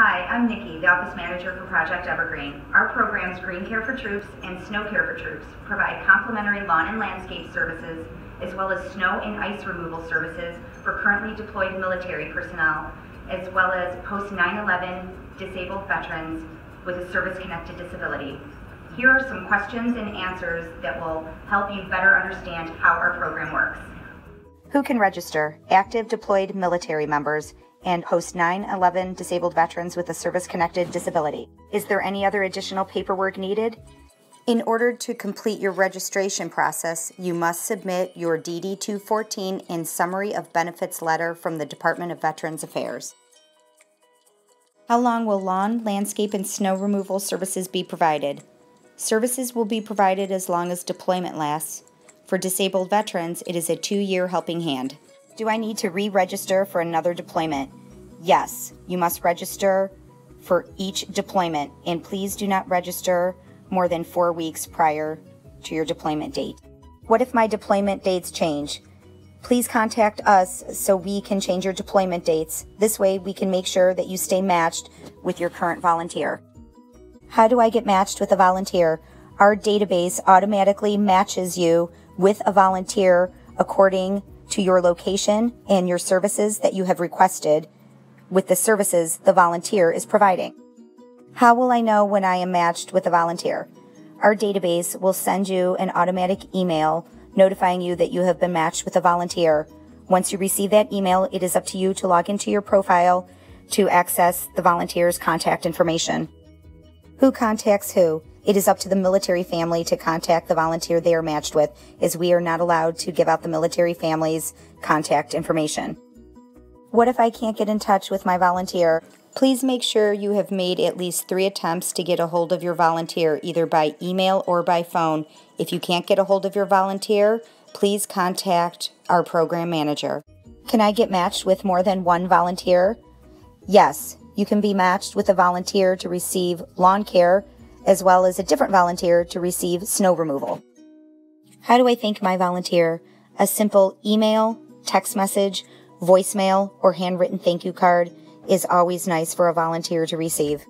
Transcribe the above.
Hi, I'm Nikki, the office manager for Project EverGreen. Our programs GreenCare for Troops and SnowCare for Troops provide complimentary lawn and landscape services as well as snow and ice removal services for currently deployed military personnel as well as post 9/11 disabled veterans with a service-connected disability. Here are some questions and answers that will help you better understand how our program works. Who can register? Active deployed military members and post 9 11 disabled veterans with a service connected disability. Is there any other additional paperwork needed? In order to complete your registration process, you must submit your DD 214 and summary of benefits letter from the Department of Veterans Affairs. How long will lawn, landscape, and snow removal services be provided? Services will be provided as long as deployment lasts. For disabled veterans, it is a two year helping hand. Do I need to re register for another deployment? Yes, you must register for each deployment, and please do not register more than four weeks prior to your deployment date. What if my deployment dates change? Please contact us so we can change your deployment dates. This way, we can make sure that you stay matched with your current volunteer. How do I get matched with a volunteer? Our database automatically matches you with a volunteer according to your location and your services that you have requested with the services the volunteer is providing. How will I know when I am matched with a volunteer? Our database will send you an automatic email notifying you that you have been matched with a volunteer. Once you receive that email, it is up to you to log into your profile to access the volunteer's contact information. Who contacts who? It is up to the military family to contact the volunteer they are matched with, as we are not allowed to give out the military family's contact information. What if I can't get in touch with my volunteer? Please make sure you have made at least three attempts to get a hold of your volunteer, either by email or by phone. If you can't get a hold of your volunteer, please contact our program manager. Can I get matched with more than one volunteer? Yes, you can be matched with a volunteer to receive lawn care as well as a different volunteer to receive snow removal. How do I thank my volunteer? A simple email, text message, voicemail, or handwritten thank you card is always nice for a volunteer to receive.